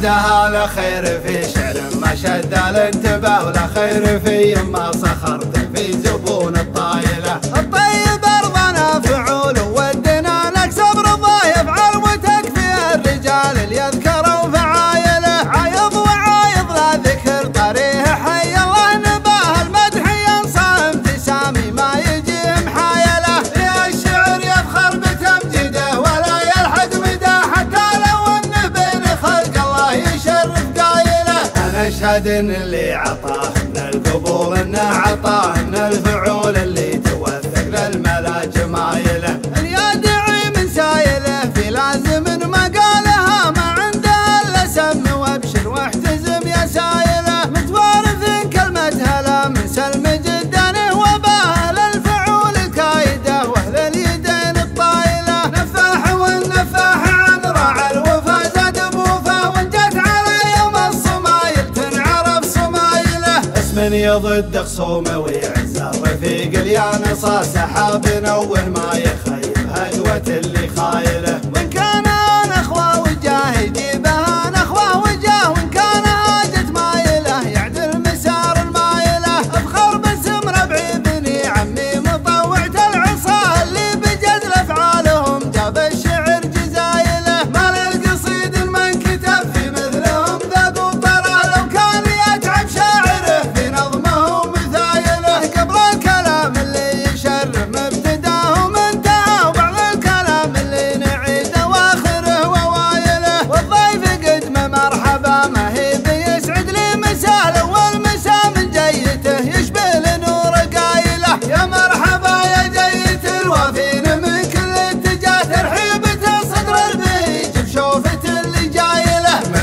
شدها لخير في شعر ما شد الانتباه لخير في ما صخرت في زبون الطايلة. احد اللي من القبول انه عطاهنا الفعول اللي توثق للملا جمايله الدنيا ضدك خصومه ويعز رفيق اليانصه سحاب اول ما يخيب. هجوه اللي خايله.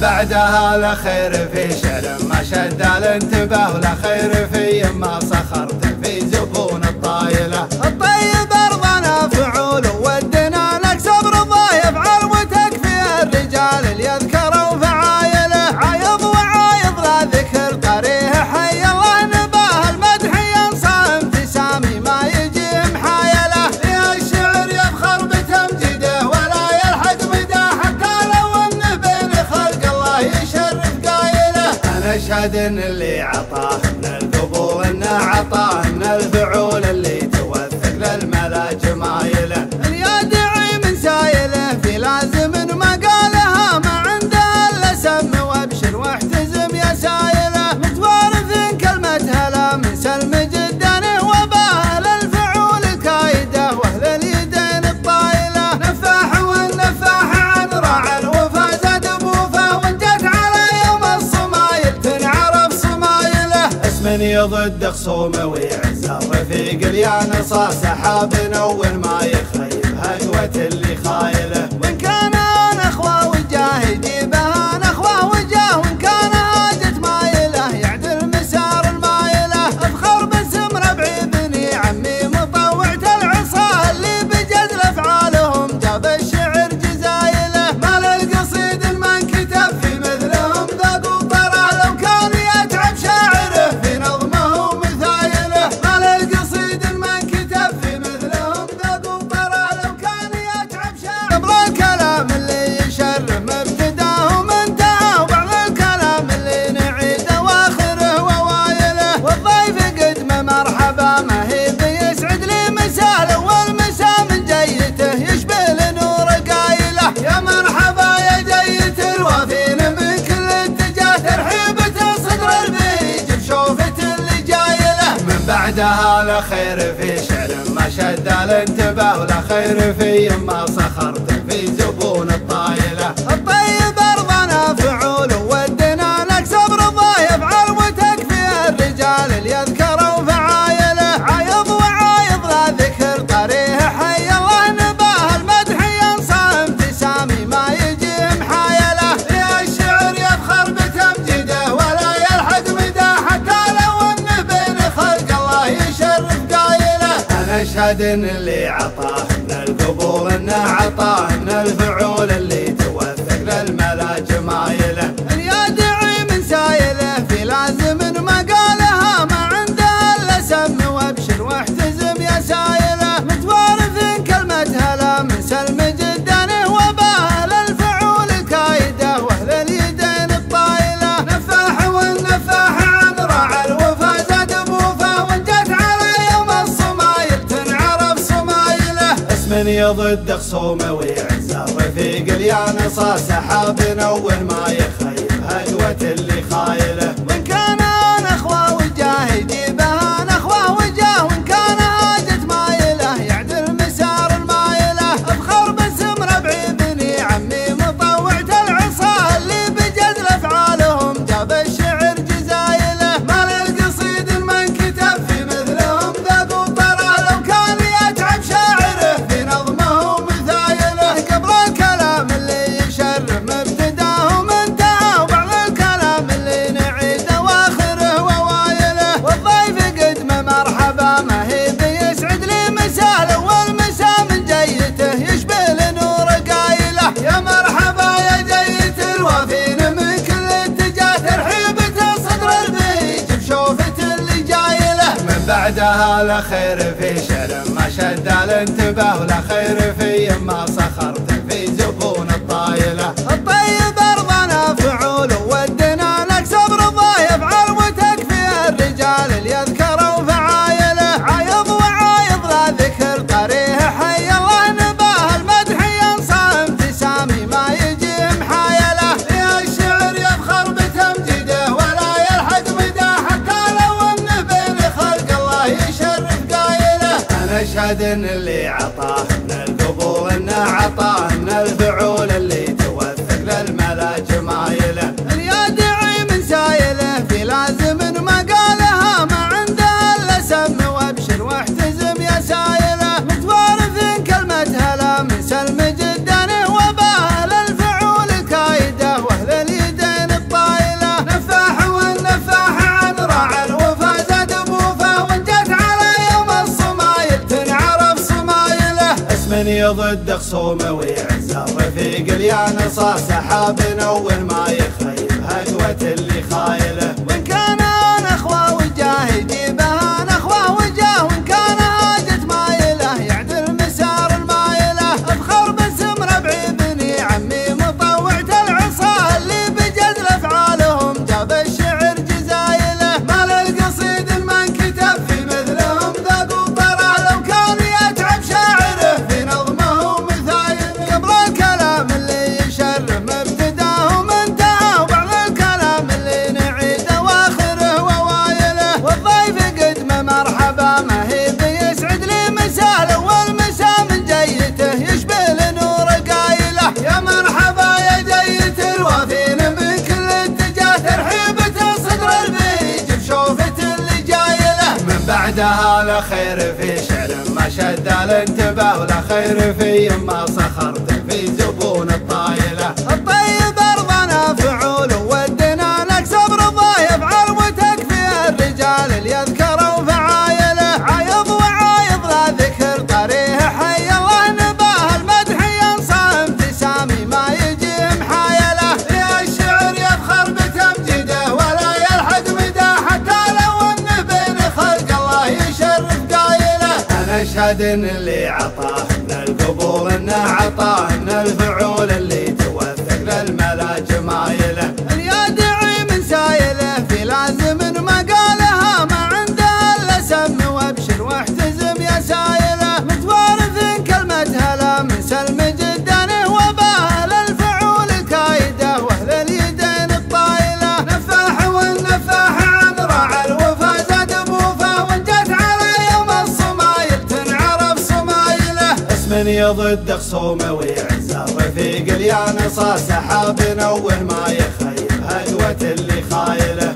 بعدها لا خير في شرم ما شد الانتباه لا خير في ما صخرت في زبون الطايلة. اللي عطاه القبور انه عطاهن الفعول اللي ضد خصومه ويعز الرفيق اليانا صار سحاب نوه ما يخيب هجوة اللي خايله. شدها لا خير في شعر ما شد الانتباه لا خير في يما صخرت في زبون الطايلة. يشهد اللي من القبور انه عطاهنا الفعول اللي من يضد خصومه ويعز الرفيق اليا اليانصة سحاب نوه ما يخيب. هجوة اللي خايله. بعدها لا خير في شرم ما شد الانتباه ولا خير في ما صخرت في زبون الطايلة. يشهد اللي عطاهنا القبول إنه عطاهنا الفعول اللي ضدك صومه ويعزى رفيق اليانصار سحاب نور ما يخيب. هقوة اللي خايله شدها لا خير في شعر ما شد الانتباه ولا خير في يما صخرت في زبون الطاير. يشهد اللي من القبول انه عطاهنا الفعول. من يضد خصومه ويعز رفيق اليانصا سحاب نوه ما يخيب. هدوة اللي خايلة.